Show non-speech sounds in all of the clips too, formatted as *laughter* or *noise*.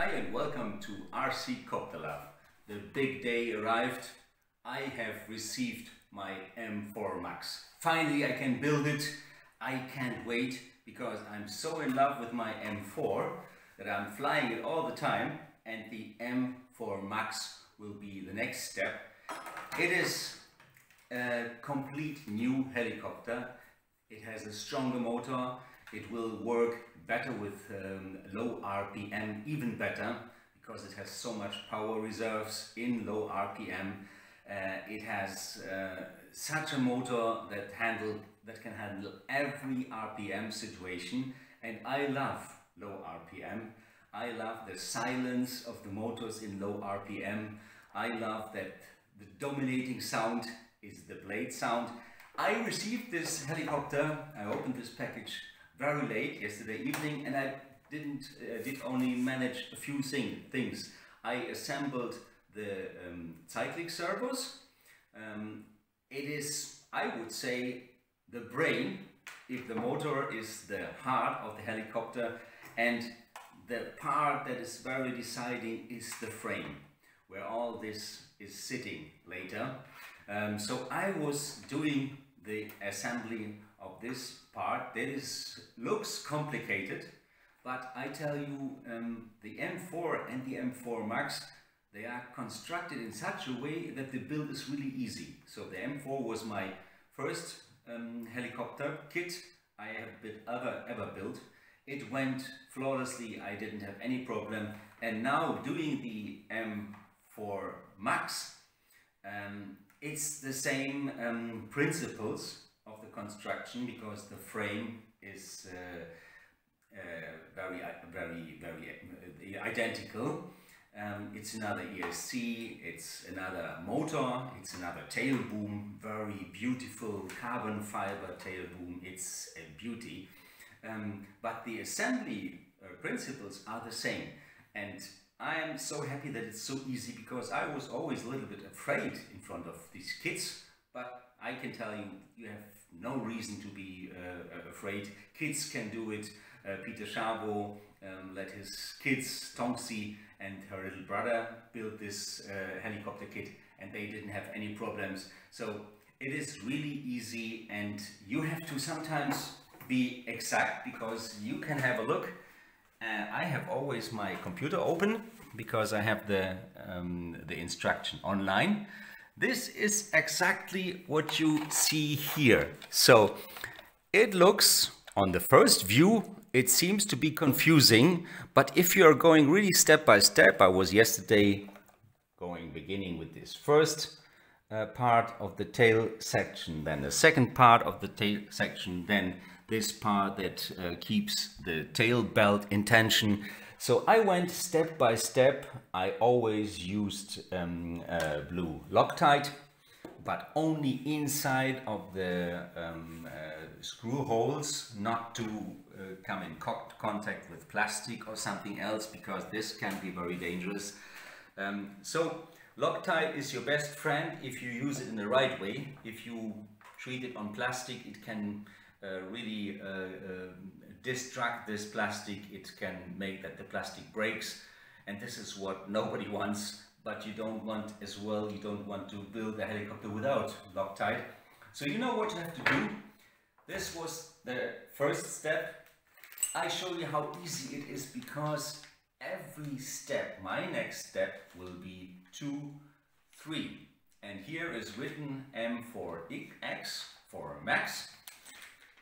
Hi and welcome to RC Copter. The big day arrived. I have received my M4 Max. Finally I can build it. I can't wait because I'm so in love with my M4 that I'm flying it all the time and the M4 Max will be the next step. It is a complete new helicopter. It has a stronger motor. It will work better with um, low RPM, even better because it has so much power reserves in low RPM. Uh, it has uh, such a motor that handle that can handle every RPM situation and I love low RPM. I love the silence of the motors in low RPM. I love that the dominating sound is the blade sound. I received this helicopter, I opened this package very late yesterday evening and I didn't uh, did only manage a few thing, things. I assembled the um, cyclic servos. Um, it is, I would say, the brain if the motor is the heart of the helicopter and the part that is very deciding is the frame where all this is sitting later. Um, so I was doing the assembly of this part that is looks complicated but I tell you um, the M4 and the M4 Max they are constructed in such a way that the build is really easy. So the M4 was my first um, helicopter kit I have ever, ever built. It went flawlessly, I didn't have any problem. And now doing the M4 Max, um, it's the same um, principles of the construction because the frame is uh, uh, very, very, very uh, identical. Um, it's another ESC, it's another motor, it's another tail boom, very beautiful carbon fiber tail boom, it's a beauty. Um, but the assembly uh, principles are the same and I am so happy that it's so easy because I was always a little bit afraid in front of these kids but I can tell you, you have no reason to be uh, afraid. Kids can do it. Uh, Peter Szabo um, let his kids, Tonksi and her little brother, build this uh, helicopter kit and they didn't have any problems. So it is really easy and you have to sometimes be exact because you can have a look. Uh, I have always my computer open because I have the, um, the instruction online. This is exactly what you see here. So it looks on the first view it seems to be confusing, but if you are going really step by step, I was yesterday going beginning with this first uh, part of the tail section, then the second part of the tail section, then this part that uh, keeps the tail belt in tension. So I went step by step. I always used um, uh, blue Loctite, but only inside of the um, uh, screw holes, not to uh, come in co contact with plastic or something else, because this can be very dangerous. Um, so Loctite is your best friend if you use it in the right way. If you treat it on plastic, it can uh, really uh, uh, destruct this plastic. It can make that the plastic breaks. And this is what nobody *laughs* wants but you don't want as well, you don't want to build a helicopter without Loctite. So you know what you have to do. This was the first step. I show you how easy it is because every step, my next step will be 2, 3. And here is written M for X for max.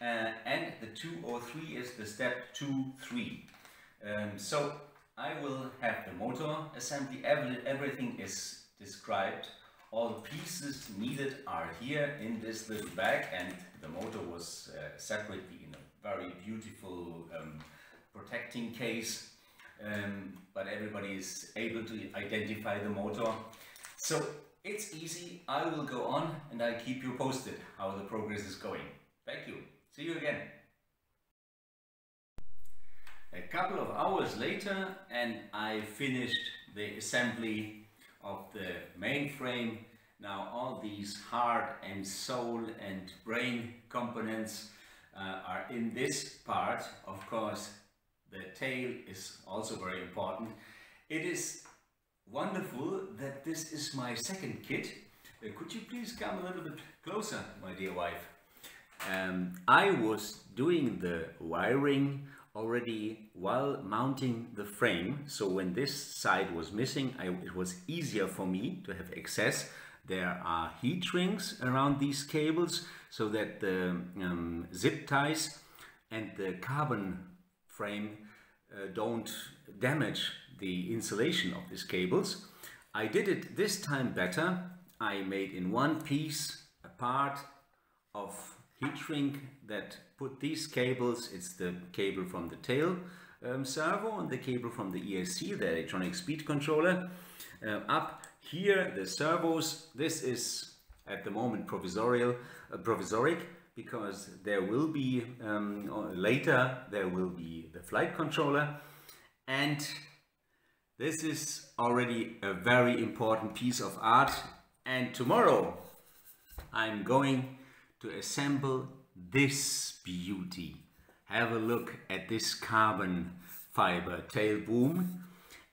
Uh, and the 2 or 3 is the step 2, 3. Um, so I will have the motor assembly, every, everything is described. All pieces needed are here in this little bag and the motor was uh, separately in a very beautiful um, protecting case. Um, but everybody is able to identify the motor. So it's easy. I will go on and I keep you posted how the progress is going. Thank you. See you again. A couple of hours later and I finished the assembly of the mainframe. Now all these heart and soul and brain components uh, are in this part. Of course the tail is also very important It is wonderful that this is my second kit. Uh, could you please come a little bit closer, my dear wife? Um, I was doing the wiring already while mounting the frame. So when this side was missing, I, it was easier for me to have access. There are heat rings around these cables so that the um, zip ties and the carbon frame uh, don't damage the insulation of these cables. I did it this time better. I made in one piece a part of heat shrink that put these cables, it's the cable from the tail um, servo and the cable from the ESC, the electronic speed controller, uh, up here the servos. This is at the moment provisorial, uh, provisoric because there will be um, later there will be the flight controller and this is already a very important piece of art and tomorrow I'm going to assemble this beauty. Have a look at this carbon fiber tail boom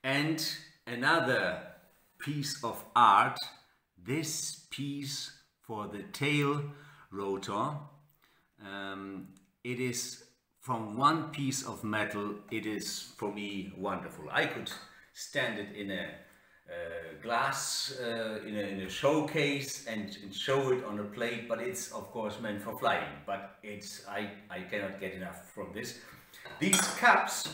and another piece of art, this piece for the tail rotor. Um, it is from one piece of metal, it is for me wonderful. I could stand it in a uh, glass uh, in, a, in, a, showcase and, and, show it on a plate but it's of course meant for flying. But it's I, I cannot get enough from this. These cups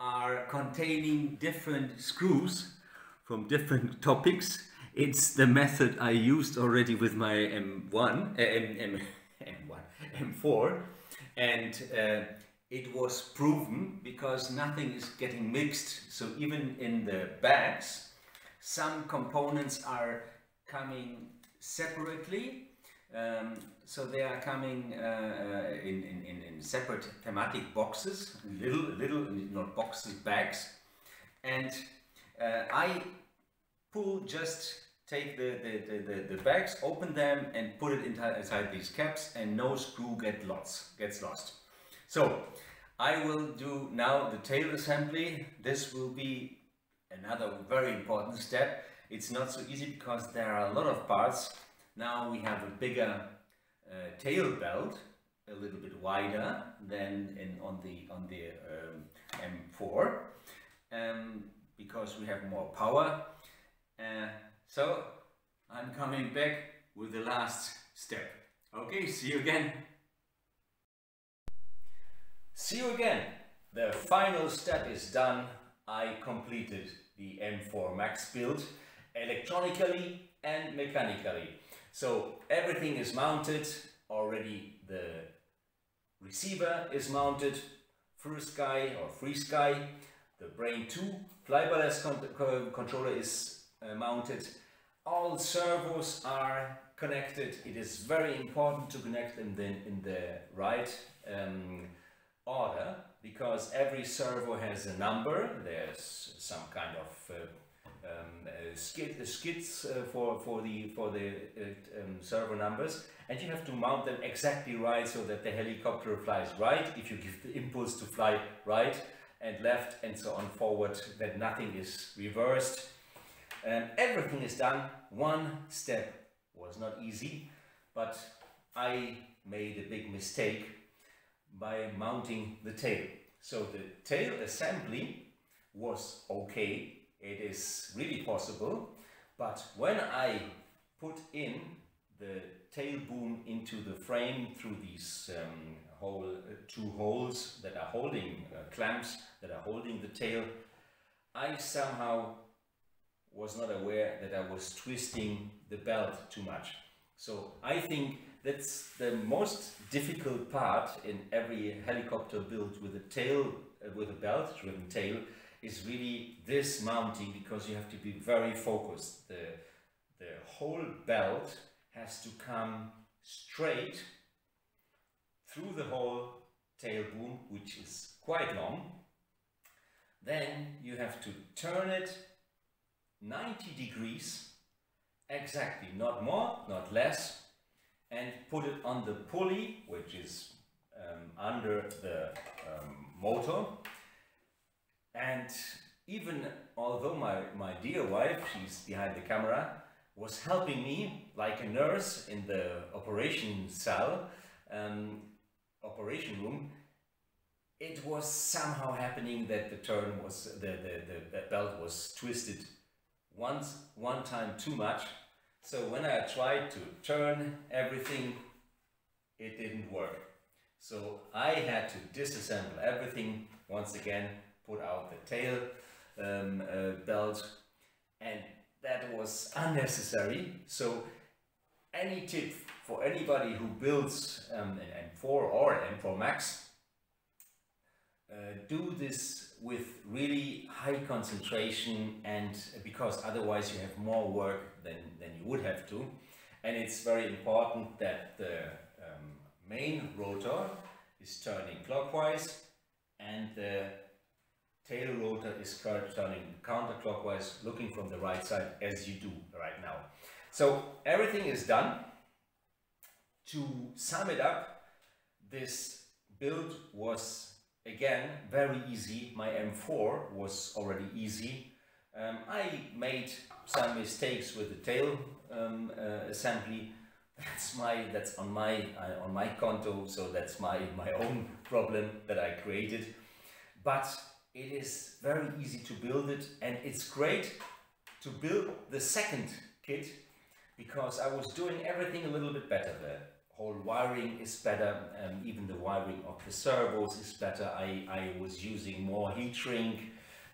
are containing different screws from different *laughs* topics. It's the method I used already with my M1 uh, M, M, *laughs* M1 M4 and uh, it was proven because nothing is getting mixed. So even in the bags some components are coming separately, um, so they are coming uh, uh, in, in, in, separate thematic boxes, little, little, not boxes, bags. And uh, I pull just take the, the, the, the, bags, open them and put it inside these caps and no screw get lost, gets lost. So I will do now the tail assembly. This will be another very important step. It's not so easy because there are a lot of parts. Now we have a bigger uh, tail belt, a little bit wider than in, on the on the um, M4, um, because we have more power. Uh, so I'm coming back with the last step. Okay, see you again. See you again. The final step is done I completed the M4 Max build electronically and mechanically. So everything is mounted, already the receiver is mounted, FrSky or FrSky, the Brain 2 flybarless con controller is uh, mounted, all servos are connected. It is very important to connect them then in the right um, order because every servo has a number. There's some kind of uh, um, uh, uh, uh, for for the for the uh, um, servo numbers, and you have to mount them exactly right so that the helicopter flies right. If you give the impulse to fly right and left and so on forward, that nothing is reversed. And everything is done. One step was not easy, but I made a big mistake by mounting the tail. So the tail assembly was okay, it is really possible, but when I put in the tail boom into the frame through these um, uh, two holes that are holding uh, clamps that are holding the tail, I somehow was not aware that I was twisting the belt too much. So I think that's the most difficult part in every helicopter built with a tail, uh, with a belt driven tail, is really this mounting because you have to be very focused. The, the whole belt has to come straight through the whole tail boom, which is quite long. Then you have to turn it 90 degrees exactly, not more, not less, and put it on the pulley, which is um, under the um, motor. And even although my, my dear wife, she's behind the camera, was helping me like a nurse in the operation cell, um, operation room, it was somehow happening that the turn was, the, the, the, belt was twisted once, one time too much. So when I tried to turn everything, it didn't work. So I had to disassemble everything once again, put out the tail um, uh, belt and that was unnecessary. So any tip for anybody who builds um, an M4 or an M4 Max, uh, do this with really high concentration and because otherwise you have more work than, than you would have to. And it's very important that the um, main rotor is turning clockwise and the tail rotor is turning counterclockwise looking from the right side as you do right now. So everything is done. To sum it up, this build was again very easy. My M4 was already easy. Um, I made some mistakes with the tail um, uh, assembly. That's my that's on my uh, on my conto, so that's my my own problem that I created. But it is very easy to build it and it's great to build the second kit because I was doing everything a little bit better. The whole wiring is better, um, even the wiring of the servos is better. I, I was using more heat shrink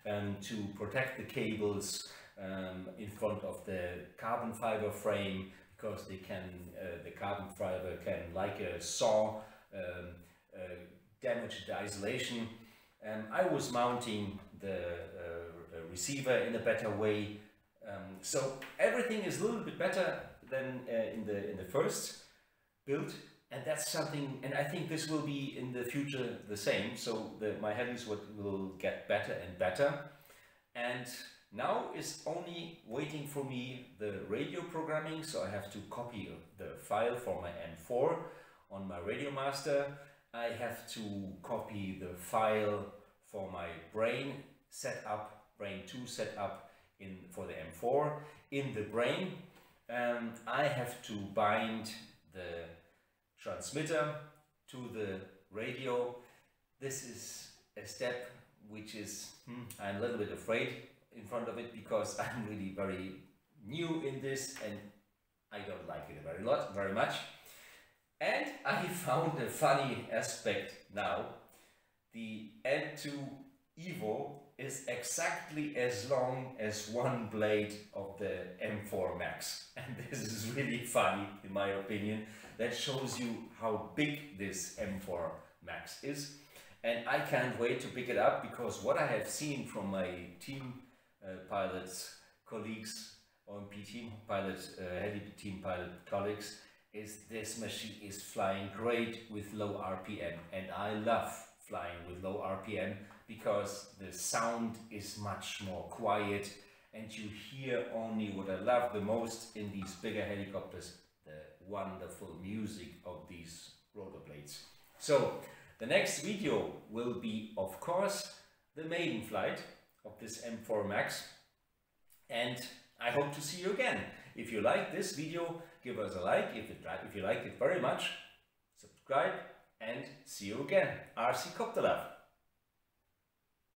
um, to protect the cables um, in front of the carbon fiber frame because they can, uh, the carbon fiber can, like a saw, um, uh, damage the isolation um, I was mounting the uh, receiver in a better way. Um, so everything is a little bit better than uh, in the in the first build, and that's something. And I think this will be in the future the same. So the, my helis will, will get better and better. And now is only waiting for me the radio programming. So I have to copy the file for my M4 on my Radio Master I have to copy the file for my brain setup, brain 2 setup in for the M4. In the brain, um, I have to bind the transmitter to the radio. This is a step which is, hmm, I'm a little bit afraid in front of it because *laughs* I'm really very new in this and I don't like it very lot, very much. And I *laughs* found a funny aspect now. The M2 Evo is exactly as long as one blade of the M4 Max. *laughs* And this is really funny in my opinion. That shows you how big this M4 Max is. And I can't wait to pick it up because what I have seen from my team uh, pilots, colleagues, OMP team pilots, uh, heli team pilot colleagues, is this machine is flying great with low RPM and I love flying with low RPM because the sound is much more quiet and you hear only what I love the most in these bigger helicopters, the wonderful music of these rotor blades. So the next video will be of course the maiden flight of this M4 Max and I hope to see you again. If you like this video, give us a like. If, it, if you like it very much, subscribe and see you again. RC Copter Love.